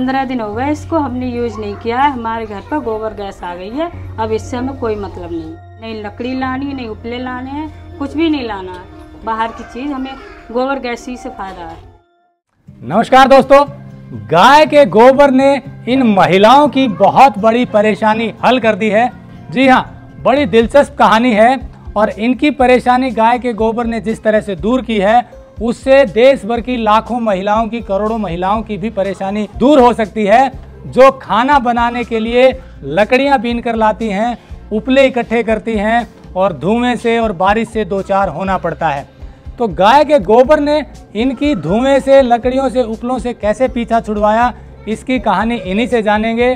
पंद्रह दिन हो गए, इसको हमने यूज़ नहीं किया है। हमारे घर पर गोबर गैस आ गई है। अब इससे हमें कोई मतलब नहीं। नहीं लकड़ी लानी, नहीं उपले लाने हैं, कुछ भी नहीं लाना है। बाहर की चीज़ हमें गोबर गैस ही से फ़ायदा है। नमस्कार दोस्तों, गाय के गोबर ने इन महिलाओं की बहुत बड़ी परेशानी हल कर दी है। जी हाँ बड़ी दिलचस्प कहानी है और इनकी परेशानी गाय के गोबर ने जिस तरह से दूर की है उससे देश भर की लाखों महिलाओं की, करोड़ों महिलाओं की भी परेशानी दूर हो सकती है, जो खाना बनाने के लिए लकड़ियाँ बीन कर लाती हैं, उपले इकट्ठे करती हैं और धुएँ से और बारिश से दो चार होना पड़ता है। तो गाय के गोबर ने इनकी धुएँ से, लकड़ियों से, उपलों से कैसे पीछा छुड़वाया, इसकी कहानी इन्हीं से जानेंगे।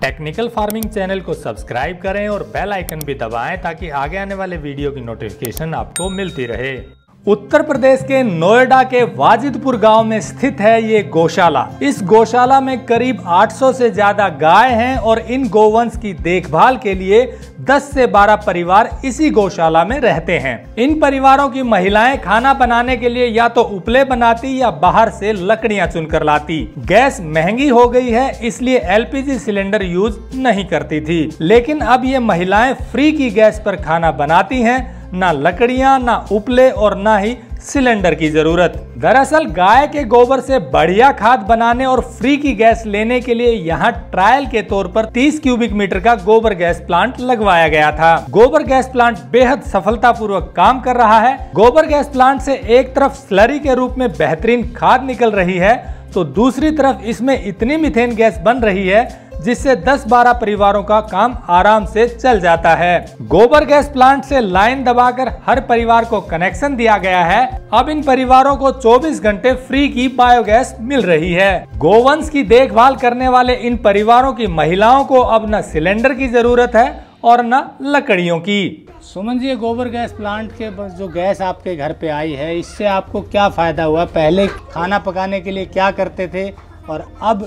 टेक्निकल फ़ार्मिंग चैनल को सब्सक्राइब करें और बेल आइकन भी दबाएँ ताकि आगे आने वाले वीडियो की नोटिफिकेशन आपको मिलती रहे। उत्तर प्रदेश के नोएडा के वाजिदपुर गाँव में स्थित है ये गौशाला। इस गौशाला में करीब 800 से ज़्यादा गाय हैं और इन गोवंश की देखभाल के लिए 10 से 12 परिवार इसी गौशाला में रहते हैं। इन परिवारों की महिलाएँ खाना बनाने के लिए या तो उपले बनाती या बाहर से लकड़ियाँ चुनकर लाती। गैस महँगी हो गई है, इसलिए एलपीजी सिलेंडर यूज़ नहीं करती थी। लेकिन अब ये महिलाएँ फ्री की गैस पर खाना बनाती हैं ना लकड़ियाँ, ना उपले और ना ही सिलेंडर की ज़रूरत। दरअसल गाय के गोबर से बढ़िया खाद बनाने और फ्री की गैस लेने के लिए यहाँ ट्रायल के तौर पर 30 क्यूबिक मीटर का गोबर गैस प्लांट लगवाया गया था। गोबर गैस प्लांट बेहद सफलतापूर्वक काम कर रहा है। गोबर गैस प्लांट से एक तरफ़ स्लरी के रूप में बेहतरीन खाद निकल रही है तो दूसरी तरफ़ इसमें इतनी मिथेन गैस बन रही है, जिससे 10-12 परिवारों का काम आराम से चल जाता है। गोबर गैस प्लांट से लाइन दबाकर हर परिवार को कनेक्शन दिया गया है। अब इन परिवारों को 24 घंटे फ्री की बायोगैस मिल रही है। गोवंश की देखभाल करने वाले इन परिवारों की महिलाओं को अब न सिलेंडर की ज़रूरत है और न लकड़ियों की। सुमन जी, ये गोबर गैस प्लांट के बस जो गैस आपके घर पे आई है, इससे आपको क्या फ़ायदा हुआ? पहले खाना पकाने के लिए क्या करते थे और अब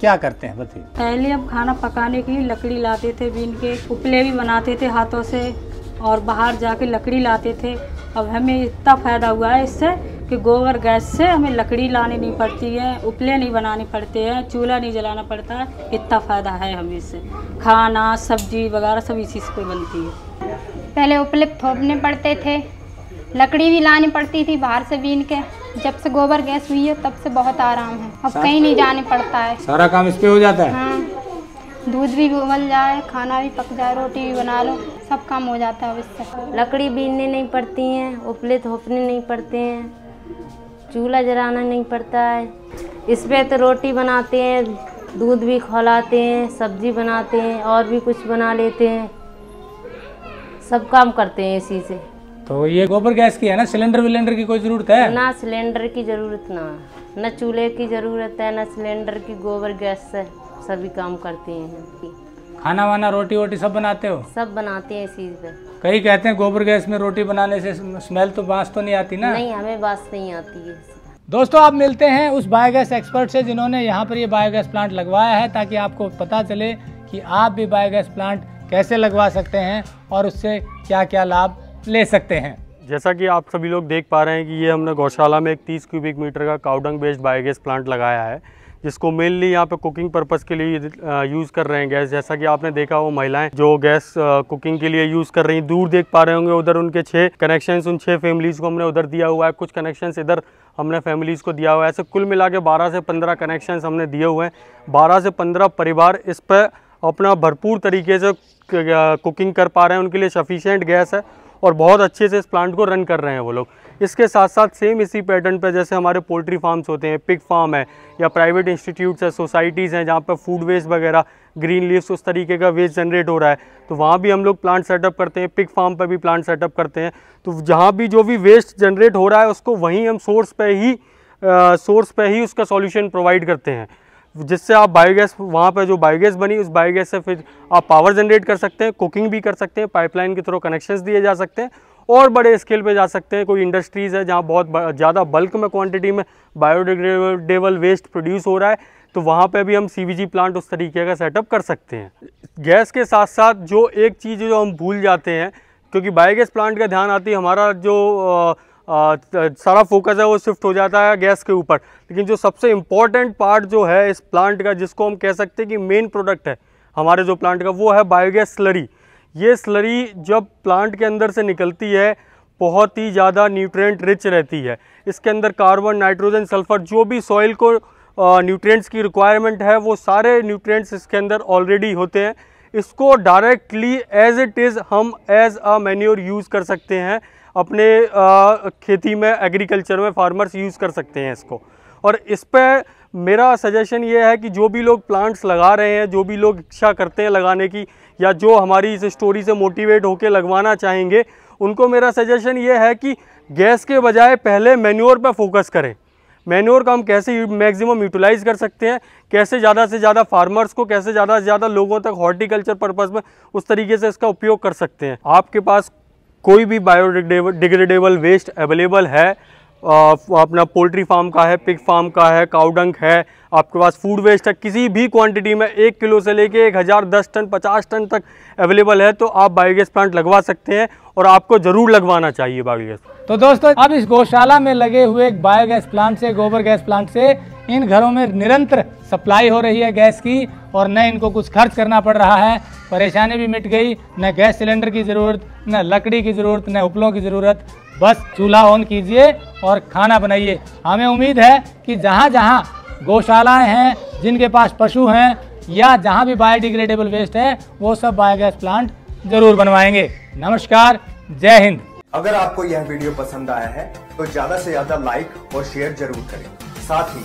क्या करते हैं? बताइए। पहले हम खाना पकाने के लिए लकड़ी लाते थे, बीन के उपले भी बनाते थे हाथों से और बाहर जाके लकड़ी लाते थे। अब हमें इतना फ़ायदा हुआ है इससे कि गोबर गैस से हमें लकड़ी लानी नहीं पड़ती है, उपले नहीं बनाने पड़ते हैं, चूल्हा नहीं जलाना पड़ता है। इतना फ़ायदा है हमें इससे। खाना, सब्ज़ी वगैरह सब इसी से बनती है। पहले उपले थोपने पड़ते थे। लकड़ी भी लानी पड़ती थी बाहर से बीन के। जब से गोबर गैस हुई है तब से बहुत आराम है। अब कहीं नहीं जाने पड़ता है। सारा काम इस पे हो जाता है? हाँ। दूध भी उबल जाए खाना भी पक जाए रोटी भी बना लो सब काम हो जाता है अब इससे। लकड़ी बीनने नहीं पड़ती हैं उपले थोपने नहीं पड़ते हैं चूल्हा जलाना नहीं पड़ता है। इस पे तो रोटी बनाते हैं दूध भी खौलाते हैं सब्ज़ी बनाते हैं और भी कुछ बना लेते हैं। सब काम करते हैं इसी से। तो ये गोबर गैस की है ना? सिलेंडर विलेंडर की कोई ज़रूरत है? ना सिलेंडर की ज़रूरत ना। न चूल्हे की ज़रूरत है न सिलेंडर की गोबर गैस से सभी काम करते हैं। खाना वाना रोटी वोटी सब बनाते हो? सब बनाते हैं इसी पे। कई कहते हैं गोबर गैस में रोटी बनाने से स्मेल तो बाँस तो नहीं आती ना? नहीं हमें बात नहीं आती है। दोस्तों आप मिलते हैं उस बायोगैस एक्सपर्ट से जिन्होंने यहाँ पर ये बायोगैस प्लांट लगवाया है ताकि आपको पता चले कि आप भी बायोगैस प्लांट कैसे लगवा सकते हैं और उससे क्या क्या लाभ ले सकते हैं? जैसा कि आप सभी लोग देख पा रहे हैं कि ये हमने गौशाला में एक 30 क्यूबिक मीटर का cow dung based biogas plant लगाया है, जिसको मेनली यहाँ पे कुकिंग पर्पज़ के लिए यूज़ कर रहे हैं गैस। जैसा कि आपने देखा, वो महिलाएँ जो गैस कुकिंग के लिए यूज़ कर रही हैं, दूर देख पा रहे होंगे उधर उनके छः कनेक्शन उन छः फैमिलीज़ को हमने उधर दिया हुआ है। कुछ कनेक्शन इधर हमने फैमिलीज़ को दिया हुआ है। ऐसे कुल मिला के बारह से पंद्रह कनेक्शन हमने दिए हुए हैं। बारह से पंद्रह परिवार इस पर अपना भरपूर तरीके से कुकिंग कर पा रहे हैं, उनके लिए सफिशेंट गैस है और बहुत अच्छे से इस प्लांट को रन कर रहे हैं वो लोग। इसके साथ साथ सेम इसी पैटर्न पर जैसे हमारे पोल्ट्री फार्म्स होते हैं पिग फार्म है या प्राइवेट इंस्टीट्यूट्स है सोसाइटीज़ हैं जहाँ पर फ़ूड वेस्ट वगैरह ग्रीन लीव्स उस तरीके का वेस्ट जनरेट हो रहा है तो वहाँ भी हम लोग प्लांट सेटअप करते हैं पिग फार्म पर भी प्लांट सेटअप करते हैं। तो जहाँ भी जो भी वेस्ट जनरेट हो रहा है, उसको वहीं हम सोर्स पर ही सोर्स पर ही उसका सॉल्यूशन प्रोवाइड करते हैं। जिससे आप बायोगैस वहाँ पर जो बायोगैस बनी, उस बायोगैस से फिर आप पावर जनरेट कर सकते हैं कुकिंग भी कर सकते हैं पाइपलाइन के थ्रू कनेक्शंस दिए जा सकते हैं, और बड़े स्केल पे जा सकते हैं, कोई इंडस्ट्रीज़ है जहाँ बहुत ज़्यादा बल्क में क्वांटिटी में बायोडिग्रेडेबल वेस्ट प्रोड्यूस हो रहा है तो वहाँ पे भी हम सीवीजी प्लांट उस तरीके का सेटअप कर सकते हैं। गैस के साथ साथ जो एक चीज़ जो हम भूल जाते हैं, क्योंकि बायोगैस प्लांट का ध्यान आती है, हमारा जो सारा फोकस है, वो शिफ्ट हो जाता है गैस के ऊपर। लेकिन जो सबसे इंपॉर्टेंट पार्ट जो है इस प्लांट का, जिसको हम कह सकते हैं कि मेन प्रोडक्ट है, हमारे जो प्लांट का, वो है बायोगैस स्लरी ये स्लरी जब प्लांट के अंदर से निकलती है, बहुत ही ज़्यादा न्यूट्रिएंट रिच रहती है। इसके अंदर कार्बन नाइट्रोजन सल्फ़र जो भी सॉइल को न्यूट्रिएंट्स की रिक्वायरमेंट है, वो सारे न्यूट्रिएंट्स इसके अंदर ऑलरेडी होते हैं। इसको डायरेक्टली एज इट इज़ हम एज अ मैन्योर यूज़ कर सकते हैं। अपने खेती में एग्रीकल्चर में फार्मर्स यूज़ कर सकते हैं इसको। और इस पर मेरा सजेशन ये है कि जो भी लोग प्लांट्स लगा रहे हैं, जो भी लोग इच्छा करते हैं लगाने की, या जो हमारी इस स्टोरी से मोटिवेट होकर लगवाना चाहेंगे, उनको मेरा सजेशन ये है कि गैस के बजाय पहले मेन्योर पर फोकस करें। मैन्योर का हम कैसे मैक्सिमम यूटिलाइज कर सकते हैं, कैसे ज़्यादा से ज़्यादा फार्मर्स को, कैसे ज़्यादा से ज़्यादा लोगों तक हॉर्टिकल्चर पर्पज़ में उस तरीके से इसका उपयोग कर सकते हैं। आपके पास कोई भी बायोडिग्रेडेबल वेस्ट अवेलेबल है अपना पोल्ट्री फार्म का है पिग फार्म का है काउडंक है, आपके पास फ़ूड वेस्ट है, किसी भी क्वांटिटी में एक किलो से लेके एक हज़ार दस टन, पचास टन तक अवेलेबल है तो आप बायोगैस प्लांट लगवा सकते हैं और आपको ज़रूर लगवाना चाहिए बायोगैस तो दोस्तों, अब इस गौशाला में लगे हुए बायोगैस प्लांट से, गोबर गैस प्लांट से इन घरों में निरंतर सप्लाई हो रही है गैस की और न इनको कुछ खर्च करना पड़ रहा है। परेशानी भी मिट गई, न गैस सिलेंडर की ज़रूरत, न लकड़ी की ज़रूरत, न उपलों की ज़रूरत। बस चूल्हा ऑन कीजिए और खाना बनाइए। हमें उम्मीद है कि जहाँ जहाँ गौशालाएँ हैं, जिनके पास पशु हैं, या जहाँ भी बायोडिग्रेडेबल वेस्ट है, वो सब बायोगैस प्लांट ज़रूर बनवाएँगे। नमस्कार, जय हिंद। अगर आपको यह वीडियो पसंद आया है तो ज़्यादा से ज़्यादा लाइक और शेयर ज़रूर करें। साथ ही